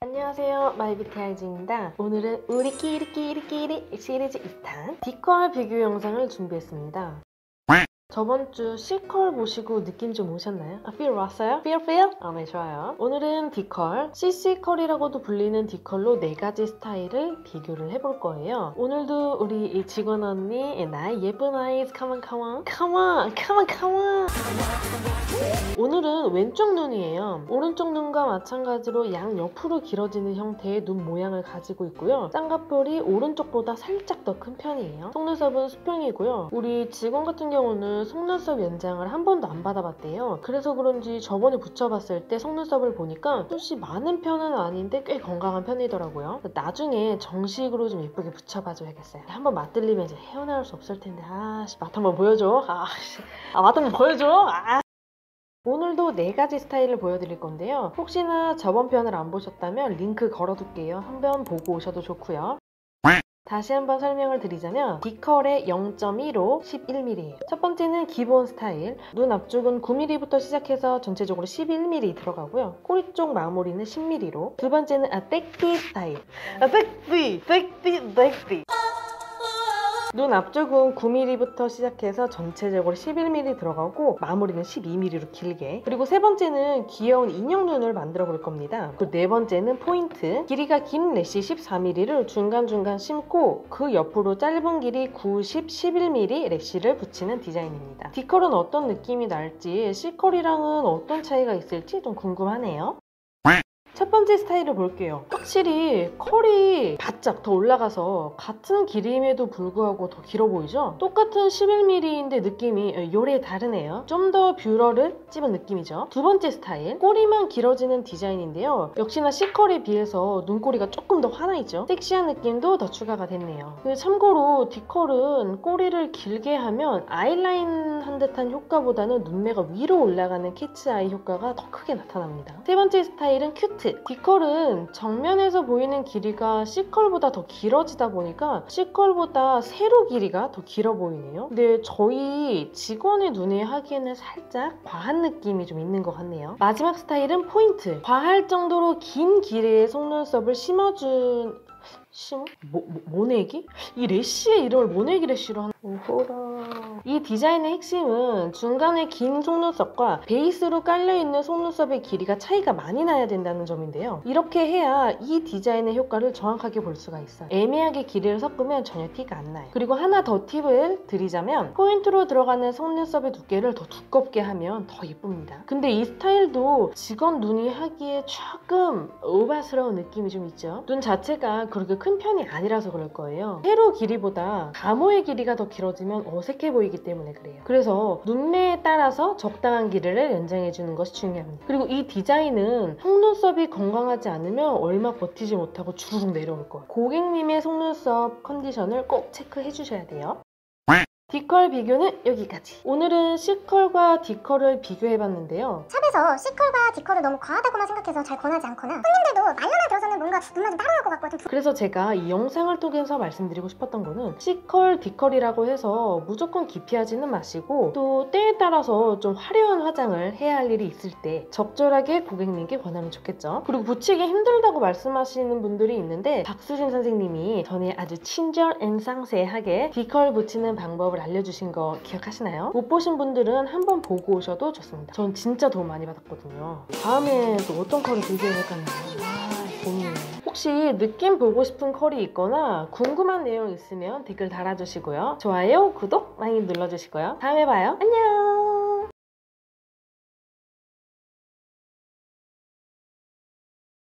안녕하세요. 마이비티 아이즈입니다. 오늘은 우리끼리끼리끼리 시리즈 2탄 D컬 비교 영상을 준비했습니다 저번 주 C컬 보시고 느낌 좀 오셨나요? 아, feel 왔어요? feel feel? 아, 네, 좋아요. 오늘은 D컬, CC컬이라고도 불리는 D컬로 네 가지 스타일을 비교를 해볼 거예요. 오늘도 우리 이 직원 언니, 나의 예쁜 come on, come on, come on. 오늘은 왼쪽 눈이에요. 오른쪽 눈과 마찬가지로 양 옆으로 길어지는 형태의 눈 모양을 가지고 있고요. 쌍꺼풀이 오른쪽보다 살짝 더 큰 편이에요. 속눈썹은 수평이고요. 우리 직원 같은 경우는 속눈썹 연장을 한 번도 안 받아봤대요. 그래서 그런지 저번에 붙여봤을 때 속눈썹을 보니까 숱이 많은 편은 아닌데 꽤 건강한 편이더라고요. 나중에 정식으로 좀 예쁘게 붙여봐줘야겠어요. 한번 맛들리면 이제 헤어나올 수 없을 텐데 아씨 맛 한번 보여줘. 아씨 아, 맛 한번 보여줘. 아. 오늘도 네 가지 스타일을 보여드릴 건데요. 혹시나 저번 편을 안 보셨다면 링크 걸어둘게요. 한 번 보고 오셔도 좋고요. 다시 한번 설명을 드리자면 D컬의 0.15, 11mm예요. 첫 번째는 기본 스타일. 눈 앞쪽은 9mm부터 시작해서 전체적으로 11mm 들어가고요. 꼬리 쪽 마무리는 10mm로. 두 번째는 아, 땡띠 스타일. 아, 땡띠! 땡띠! 땡띠! 눈 앞쪽은 9mm부터 시작해서 전체적으로 11mm 들어가고 마무리는 12mm로 길게. 그리고 세 번째는 귀여운 인형 눈을 만들어 볼 겁니다. 그리고 네 번째는 포인트. 길이가 긴 lash 14mm를 중간중간 심고 그 옆으로 짧은 길이 9, 10, 11mm lash를 붙이는 디자인입니다. D컬은 어떤 느낌이 날지 C컬이랑은 어떤 차이가 있을지 좀 궁금하네요 첫 번째 스타일을 볼게요. 확실히 컬이 바짝 더 올라가서 같은 길이임에도 불구하고 더 길어 보이죠? 똑같은 11mm인데 느낌이 요래 다르네요. 좀 더 뷰러를 찝은 느낌이죠. 두 번째 스타일, 꼬리만 길어지는 디자인인데요. 역시나 C컬에 비해서 눈꼬리가 조금 더 휘어있죠? 섹시한 느낌도 더 추가가 됐네요. 참고로 D컬은 꼬리를 길게 하면 아이라인 한 듯한 효과보다는 눈매가 위로 올라가는 cat's eye 효과가 더 크게 나타납니다. 세 번째 스타일은 cute. D컬은 정면에서 보이는 길이가 C컬보다 더 길어지다 보니까 C컬보다 세로 길이가 더 길어 보이네요. 근데 저희 직원의 눈에 하기에는 살짝 과한 느낌이 좀 있는 것 같네요. 마지막 스타일은 포인트. 과할 정도로 긴 길이의 속눈썹을 심어준 심? 모, 모, 모내기? 이 lash의 이름을 모내기 lash로 하는 오호라 이 디자인의 핵심은 중간에 긴 속눈썹과 베이스로 깔려있는 속눈썹의 길이가 차이가 많이 나야 된다는 점인데요. 이렇게 해야 이 디자인의 효과를 정확하게 볼 수가 있어요. 애매하게 길이를 섞으면 전혀 티가 안 나요. 그리고 하나 더 팁을 드리자면 포인트로 들어가는 속눈썹의 두께를 더 두껍게 하면 더 예쁩니다. 근데 이 스타일도 직원 눈이 하기에 조금 오바스러운 느낌이 좀 있죠. 눈 자체가 그렇게 큰 편이 아니라서 그럴 거예요. 세로 길이보다 가모의 길이가 더 길어지면 어색해 보이 기 때문에 그래요. 그래서 눈매에 따라서 적당한 길이를 연장해주는 것이 중요합니다. 그리고 이 디자인은 속눈썹이 건강하지 않으면 얼마 버티지 못하고 주르륵 내려올 거예요. 고객님의 속눈썹 컨디션을 꼭 체크해 주셔야 돼요. D컬 비교는 여기까지. 오늘은 C컬과 D컬을 비교해봤는데요. 샵에서 C컬과 D컬을 너무 과하다고만 생각해서 잘 권하지 않거나 손님들도 말로만 들어서는 뭔가 눈만 좀 따라올 것 같고 좀 그래서 제가 이 영상을 통해서 말씀드리고 싶었던 거는 C컬, D컬이라고 해서 무조건 기피하지는 마시고 또 때에 따라서 좀 화려한 화장을 해야 할 일이 있을 때 적절하게 고객님께 권하면 좋겠죠. 그리고 붙이기 힘들다고 말씀하시는 분들이 있는데 박수진 선생님이 전에 아주 친절 and 상세하게 D컬 붙이는 방법을 알려주신 거 기억하시나요? 못 보신 분들은 한번 보고 오셔도 좋습니다. 전 진짜 도움 많이 받았거든요. 다음에 또 어떤 컬을 비교해볼까요? 아, 고민이에요. 혹시 느낌 보고 싶은 컬이 있거나 궁금한 내용 있으면 댓글 달아주시고요. 좋아요, 구독 많이 눌러주시고요. 다음에 봐요. 안녕!